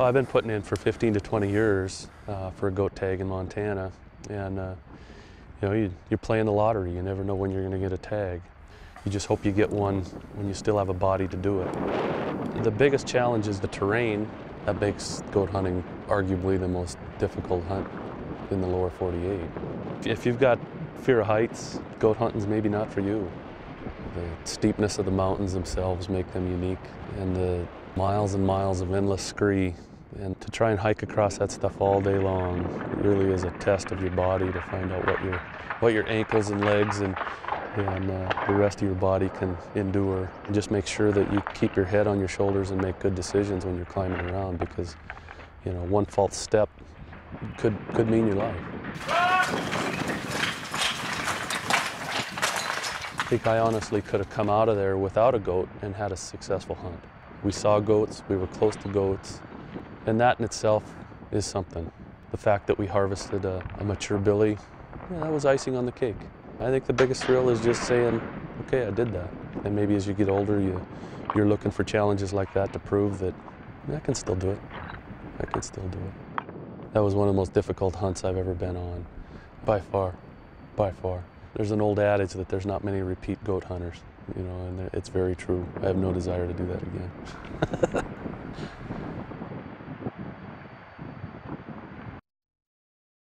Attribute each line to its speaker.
Speaker 1: Well, I've been putting in for 15 to 20 years uh, for a goat tag in Montana, and uh, you know you, you're playing the lottery. You never know when you're going to get a tag. You just hope you get one when you still have a body to do it. The biggest challenge is the terrain. That makes goat hunting arguably the most difficult hunt in the lower 48. If you've got fear of heights, goat hunting's maybe not for you. The steepness of the mountains themselves make them unique, and the miles and miles of endless scree. And to try and hike across that stuff all day long really is a test of your body to find out what your, what your ankles and legs and, and uh, the rest of your body can endure. And just make sure that you keep your head on your shoulders and make good decisions when you're climbing around because, you know, one false step could, could mean your life. I think I honestly could have come out of there without a goat and had a successful hunt. We saw goats, we were close to goats, and that in itself is something. The fact that we harvested a, a mature billy, yeah, that was icing on the cake. I think the biggest thrill is just saying, okay, I did that. And maybe as you get older, you, you're looking for challenges like that to prove that I can still do it. I can still do it. That was one of the most difficult hunts I've ever been on, by far, by far. There's an old adage that there's not many repeat goat hunters, you know, and it's very true. I have no desire to do that again.